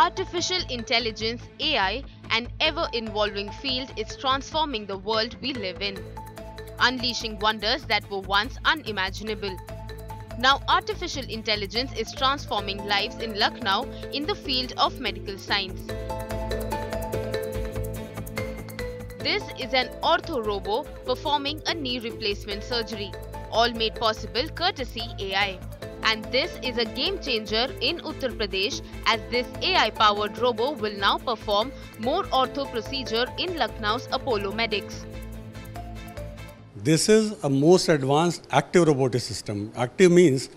Artificial intelligence, AI, an ever evolving field, is transforming the world we live in, unleashing wonders that were once unimaginable. Now, artificial intelligence is transforming lives in Lucknow in the field of medical science. This is an ortho robo performing a knee replacement surgery, all made possible courtesy AI. And this is a game changer in Uttar Pradesh as this AI powered robo will now perform more ortho procedure in Lucknow's Apollo Medics. This is a most advanced active robotic system active means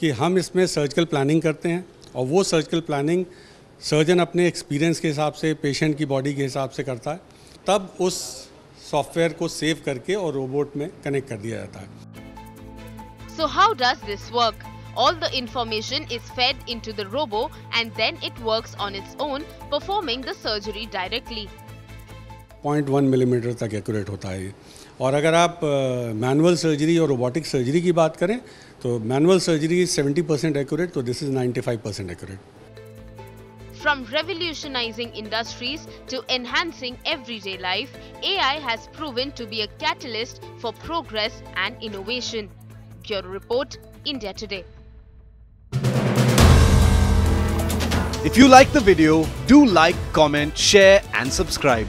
कि हम इसमें surgical planning करते हैं और वो surgical planning surgeon अपने experience के हिसाब से पेशेंट की बॉडी के हिसाब से करता है तब उस सॉफ्टवेयर को सेव करके और रोबोट में कनेक्ट कर दिया जाता है so how does this work? All the information is fed into the robo and then it works on its own, performing the surgery directly. Point one millimetre तक accurate होता है ये और अगर आप मैनुअल सर्जरी और रोबोटिक सर्जरी की बात करें तो manual surgery seventy percent accurate तो this is ninety five percent accurate From revolutionizing industries to enhancing everyday life, AI has proven to be a catalyst for progress and innovation. Bureau Report, India Today. If you like the video, do like, comment, share and subscribe.